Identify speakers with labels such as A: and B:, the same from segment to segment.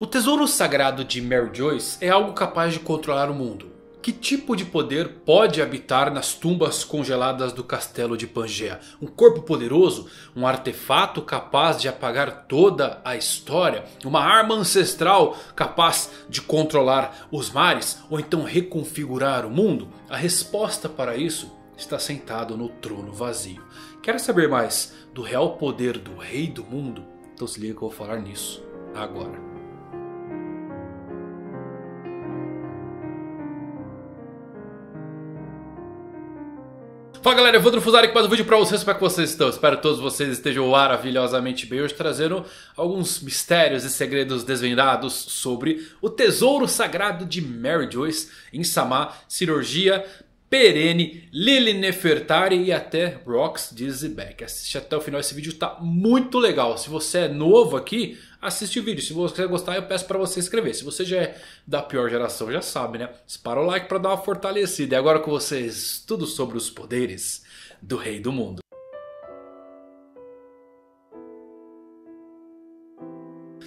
A: O tesouro sagrado de Mary Joyce é algo capaz de controlar o mundo. Que tipo de poder pode habitar nas tumbas congeladas do castelo de Pangea? Um corpo poderoso? Um artefato capaz de apagar toda a história? Uma arma ancestral capaz de controlar os mares? Ou então reconfigurar o mundo? A resposta para isso está sentado no trono vazio. Quer saber mais do real poder do rei do mundo? Então se liga que eu vou falar nisso agora. Fala galera, Evandro Fusari com mais um vídeo pra vocês, como é que vocês estão? Espero que todos vocês estejam maravilhosamente bem Hoje trazendo alguns mistérios e segredos desvendados sobre o tesouro sagrado de Mary Joyce em Samá, cirurgia Perene, Lily Nefertari e até Rox Dizzyback. Assiste até o final, esse vídeo tá muito legal. Se você é novo aqui, assiste o vídeo. Se você gostar, eu peço para você inscrever. Se você já é da pior geração, já sabe, né? Dispara o like para dar uma fortalecida. E agora com vocês, tudo sobre os poderes do Rei do Mundo.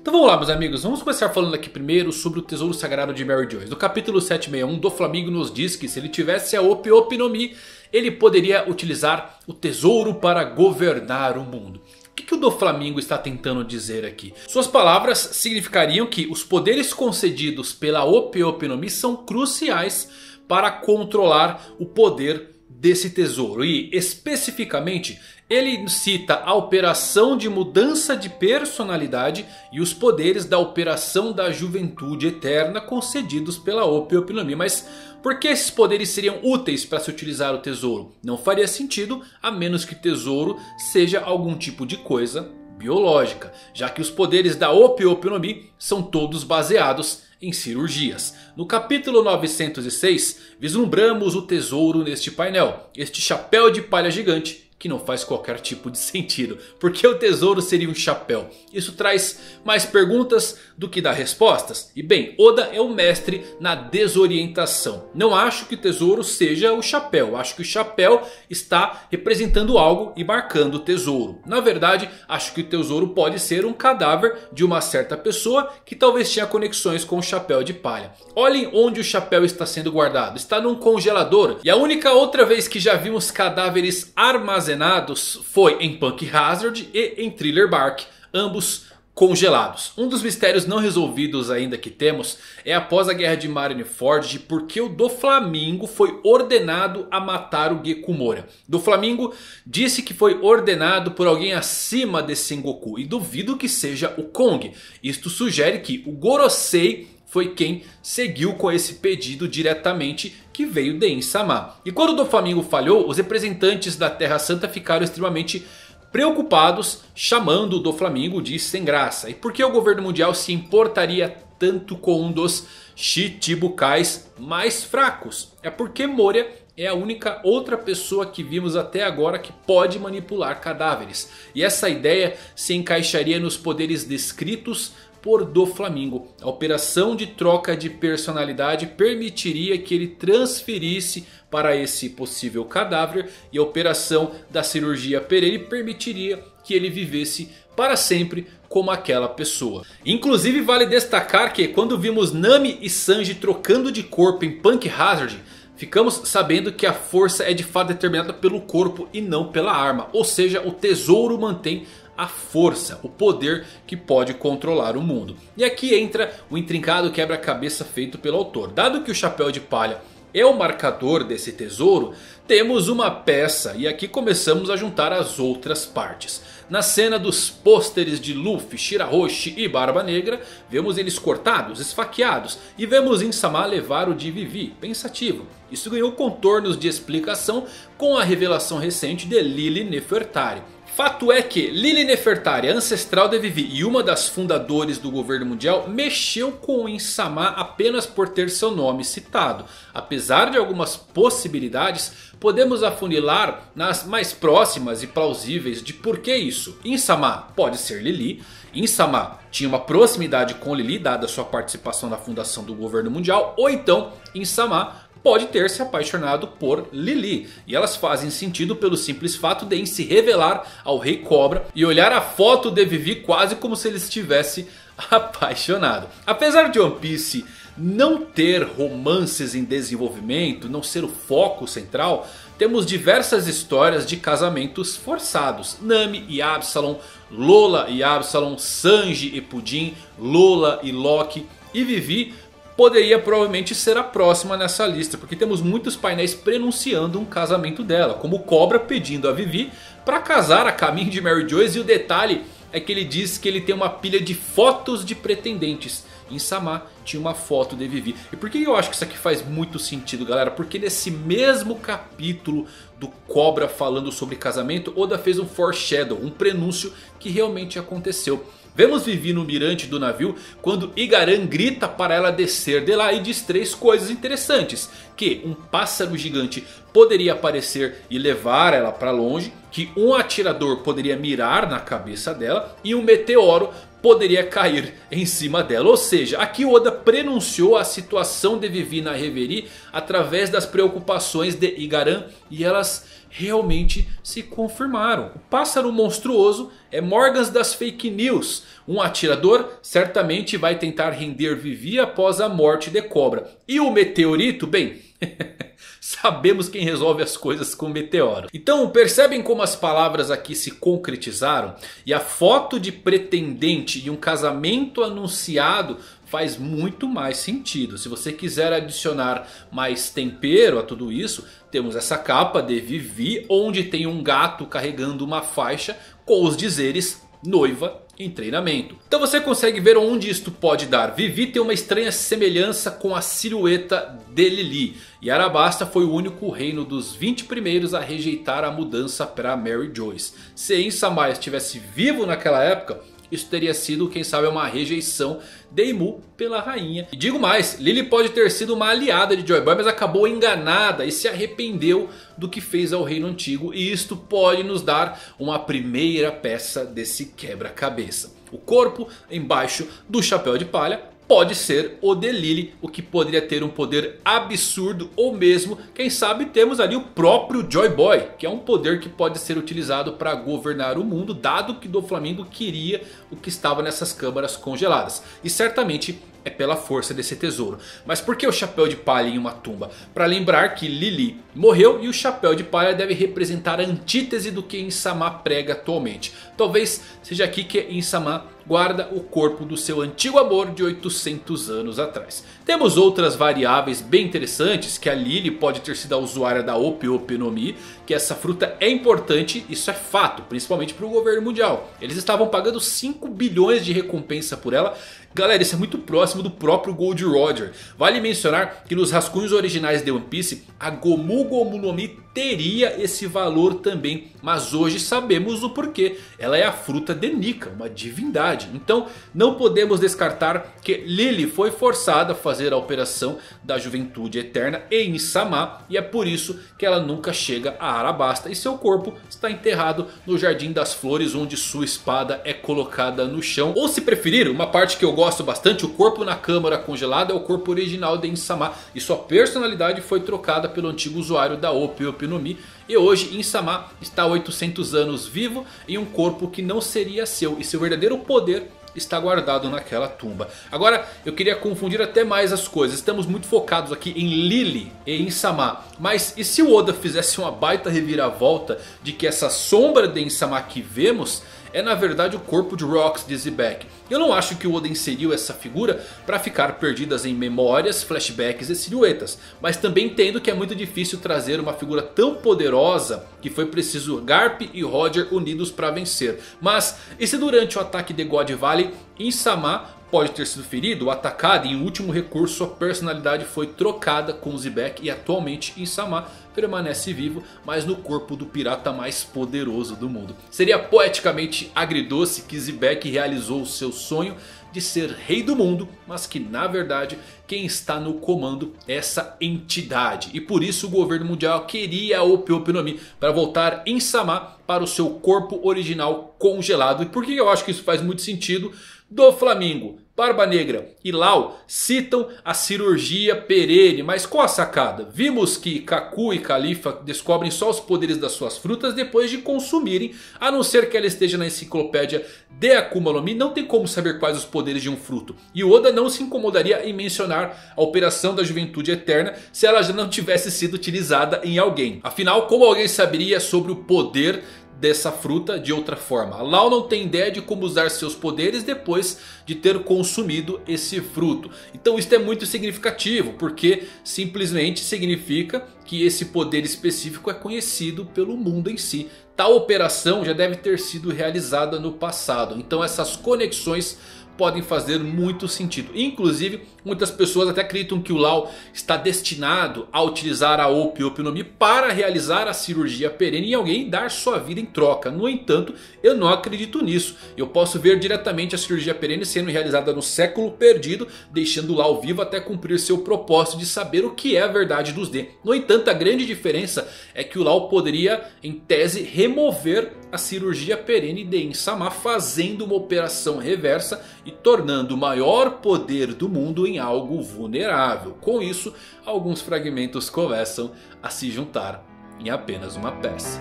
A: Então vamos lá meus amigos, vamos começar falando aqui primeiro sobre o tesouro sagrado de Mary Joyce. No capítulo 761 do Flamengo nos diz que se ele tivesse a Opi Opi no Mi, ele poderia utilizar o tesouro para governar o mundo. Que, o do Flamengo está tentando dizer aqui? Suas palavras significariam que os poderes concedidos pela Opi Opi no Mi são cruciais para controlar o poder desse tesouro. E especificamente ele cita a operação de mudança de personalidade e os poderes da operação da juventude eterna concedidos pela Opiopinomi. Mas por que esses poderes seriam úteis para se utilizar o tesouro? Não faria sentido a menos que tesouro seja algum tipo de coisa biológica. Já que os poderes da Opiopinomi são todos baseados em cirurgias. No capítulo 906 vislumbramos o tesouro neste painel. Este chapéu de palha gigante que não faz qualquer tipo de sentido. Porque o tesouro seria um chapéu? Isso traz mais perguntas do que dá respostas. E bem, Oda é o mestre na desorientação. Não acho que o tesouro seja o chapéu. Acho que o chapéu está representando algo e marcando o tesouro. Na verdade, acho que o tesouro pode ser um cadáver de uma certa pessoa que talvez tinha conexões com o chapéu de palha. Olhem onde o chapéu está sendo guardado. Está num congelador. E a única outra vez que já vimos cadáveres armazenados armazenados foi em Punk Hazard e em Thriller Bark, ambos congelados. Um dos mistérios não resolvidos ainda que temos é após a guerra de Marineford por que o Doflamingo foi ordenado a matar o Gekumora. Doflamingo disse que foi ordenado por alguém acima de Sengoku e duvido que seja o Kong. Isto sugere que o Gorosei foi quem seguiu com esse pedido diretamente que veio de Insama. E quando o Doflamingo falhou, os representantes da Terra Santa ficaram extremamente preocupados, chamando o Doflamingo de sem graça. E por que o governo mundial se importaria tanto com um dos Chichibukais mais fracos? É porque Moria é a única outra pessoa que vimos até agora que pode manipular cadáveres. E essa ideia se encaixaria nos poderes descritos por do Flamengo. A operação de troca de personalidade permitiria que ele transferisse para esse possível cadáver. E a operação da cirurgia Pereira permitiria que ele vivesse para sempre como aquela pessoa. Inclusive vale destacar que quando vimos Nami e Sanji trocando de corpo em Punk Hazard... Ficamos sabendo que a força é de fato determinada pelo corpo e não pela arma. Ou seja, o tesouro mantém a força, o poder que pode controlar o mundo. E aqui entra o intrincado quebra-cabeça feito pelo autor. Dado que o chapéu de palha é o marcador desse tesouro, temos uma peça e aqui começamos a juntar as outras partes. Na cena dos pôsteres de Luffy, Shirahoshi e Barba Negra, vemos eles cortados, esfaqueados e vemos Insama levar o de Vivi, pensativo. Isso ganhou contornos de explicação com a revelação recente de Lily Nefertari. Fato é que Lili Nefertari, ancestral de Vivi e uma das fundadoras do governo mundial, mexeu com Insama apenas por ter seu nome citado. Apesar de algumas possibilidades, podemos afunilar nas mais próximas e plausíveis de por que isso. Insama pode ser Lili. Insama tinha uma proximidade com Lili dada sua participação na fundação do governo mundial. Ou então Insama pode ter se apaixonado por Lili. E elas fazem sentido pelo simples fato de em se revelar ao Rei Cobra e olhar a foto de Vivi quase como se ele estivesse apaixonado. Apesar de One Piece não ter romances em desenvolvimento, não ser o foco central, temos diversas histórias de casamentos forçados. Nami e Absalom, Lola e Absalom, Sanji e Pudim, Lola e Loki e Vivi poderia provavelmente ser a próxima nessa lista. Porque temos muitos painéis prenunciando um casamento dela. Como Cobra pedindo a Vivi para casar a caminho de Mary Joyce. E o detalhe é que ele diz que ele tem uma pilha de fotos de pretendentes. Em Samar tinha uma foto de Vivi. E por que eu acho que isso aqui faz muito sentido, galera? Porque nesse mesmo capítulo do Cobra falando sobre casamento, Oda fez um foreshadow, um prenúncio que realmente aconteceu. Vemos Vivi no mirante do navio quando Igaran grita para ela descer de lá e diz três coisas interessantes. Que um pássaro gigante poderia aparecer e levar ela para longe. Que um atirador poderia mirar na cabeça dela. E um meteoro poderia cair em cima dela. Ou seja, aqui Oda prenunciou a situação de Vivi na Reverie através das preocupações de Igaran e elas realmente se confirmaram. O pássaro monstruoso é Morgans das fake news. Um atirador certamente vai tentar render Vivi após a morte de Cobra. E o meteorito, bem... Sabemos quem resolve as coisas com meteoro. Então percebem como as palavras aqui se concretizaram? E a foto de pretendente e um casamento anunciado faz muito mais sentido. Se você quiser adicionar mais tempero a tudo isso, temos essa capa de Vivi onde tem um gato carregando uma faixa com os dizeres noiva em treinamento. Então você consegue ver onde isto pode dar. Vivi tem uma estranha semelhança com a silhueta de Lili. E Arabasta foi o único reino dos 20 primeiros a rejeitar a mudança para Mary Joyce. Se Insama estivesse vivo naquela época, isso teria sido, quem sabe, uma rejeição de Imu pela rainha. E digo mais, Lily pode ter sido uma aliada de Joy Boy, mas acabou enganada e se arrependeu do que fez ao reino antigo. E isto pode nos dar uma primeira peça desse quebra-cabeça. O corpo embaixo do chapéu de palha pode ser o de Lily, o que poderia ter um poder absurdo ou mesmo, quem sabe temos ali o próprio Joy Boy, que é um poder que pode ser utilizado para governar o mundo, dado que do Flamengo queria o que estava nessas câmaras congeladas. E certamente é pela força desse tesouro. Mas por que o chapéu de palha em uma tumba? Para lembrar que Lili morreu e o chapéu de palha deve representar a antítese do que Insama prega atualmente. Talvez seja aqui que Insama guarda o corpo do seu antigo amor de 800 anos atrás. Temos outras variáveis bem interessantes que a Lily pode ter sido a usuária da Ope no Mi. Que essa fruta é importante, isso é fato, principalmente para o governo mundial. Eles estavam pagando 5 bilhões de recompensa por ela Galera, isso é muito próximo do próprio Gold Roger. Vale mencionar que nos rascunhos originais de One Piece, a Gomu Gomu no Mi teria esse valor também. Mas hoje sabemos o porquê. Ela é a fruta de Nika, uma divindade. Então não podemos descartar que Lily foi forçada a fazer a operação da juventude eterna em Insama. E é por isso que ela nunca chega a Arabasta. E seu corpo está enterrado no Jardim das Flores onde sua espada é colocada no chão. Ou se preferir, uma parte que eu gosto bastante, o corpo na câmara congelada é o corpo original de Insama. E sua personalidade foi trocada pelo antigo usuário da Opi Opi no Mi. E hoje Insama está há 800 anos vivo em um corpo que não seria seu. E seu verdadeiro poder está guardado naquela tumba. Agora eu queria confundir até mais as coisas. Estamos muito focados aqui em Lily e em Sama. Mas e se o Oda fizesse uma baita reviravolta de que essa sombra de Insama que vemos é na verdade o corpo de Rox de Zebek. Eu não acho que o Oda inseriu essa figura para ficar perdidas em memórias, flashbacks e silhuetas. Mas também entendo que é muito difícil trazer uma figura tão poderosa que foi preciso Garp e Roger unidos para vencer. Mas e se durante o ataque de God Valley, Insama pode ter sido ferido atacado e em último recurso sua personalidade foi trocada com Zebek e atualmente Insama permanece vivo, mas no corpo do pirata mais poderoso do mundo. Seria poeticamente agridoce que Zebek realizou o seu sonho de ser rei do mundo, mas que na verdade quem está no comando é essa entidade. E por isso o governo mundial queria a Ope Ope no Mi para voltar em Sama para o seu corpo original congelado. E por que eu acho que isso faz muito sentido? Do Flamengo Barba Negra e Lau citam a cirurgia perene, mas qual a sacada? Vimos que Kaku e Califa descobrem só os poderes das suas frutas depois de consumirem, a não ser que ela esteja na enciclopédia de Akuma no Mi, não tem como saber quais os poderes de um fruto. E Oda não se incomodaria em mencionar a operação da juventude eterna se ela já não tivesse sido utilizada em alguém. Afinal, como alguém saberia sobre o poder dessa fruta de outra forma. Lau não tem ideia de como usar seus poderes depois de ter consumido esse fruto. Então isso é muito significativo, porque simplesmente significa que esse poder específico é conhecido pelo mundo em si. Tal operação já deve ter sido realizada no passado. Então essas conexões podem fazer muito sentido. Inclusive, muitas pessoas até acreditam que o Lau está destinado a utilizar a Opi Opi no Mi para realizar a cirurgia perene e alguém dar sua vida em troca. No entanto, eu não acredito nisso. Eu posso ver diretamente a cirurgia perene sendo realizada no século perdido, deixando o Lau vivo até cumprir seu propósito de saber o que é a verdade dos D. No entanto, a grande diferença é que o Lau poderia, em tese, remover a cirurgia perene de Insama fazendo uma operação reversa e tornando o maior poder do mundo em algo vulnerável. Com isso, alguns fragmentos começam a se juntar em apenas uma peça.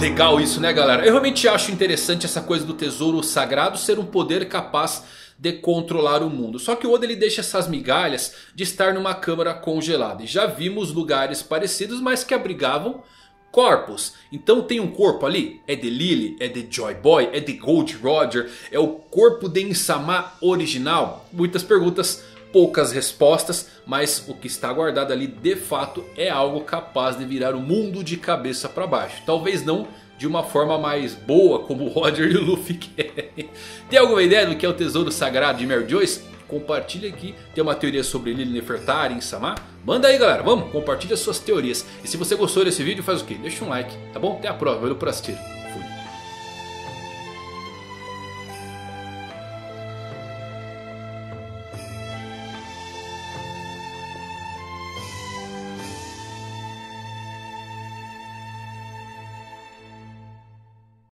A: Legal isso né galera? Eu realmente acho interessante essa coisa do tesouro sagrado ser um poder capaz de controlar o mundo. Só que o Oda ele deixa essas migalhas de estar numa câmara congelada. E já vimos lugares parecidos mas que abrigavam corpos. Então tem um corpo ali, é de Lily, é de Joy Boy, é de Gold Roger, é o corpo de Insama original? Muitas perguntas, poucas respostas, mas o que está guardado ali de fato é algo capaz de virar o mundo de cabeça para baixo. Talvez não de uma forma mais boa como Roger e Luffy querem. Tem alguma ideia do que é o tesouro sagrado de Mary Joyce? Compartilha aqui. Tem uma teoria sobre Lily Nefertari Samar? Manda aí galera, vamos, compartilha suas teorias. E se você gostou desse vídeo faz o que? Deixa um like, tá bom? Até a próxima, valeu por assistir.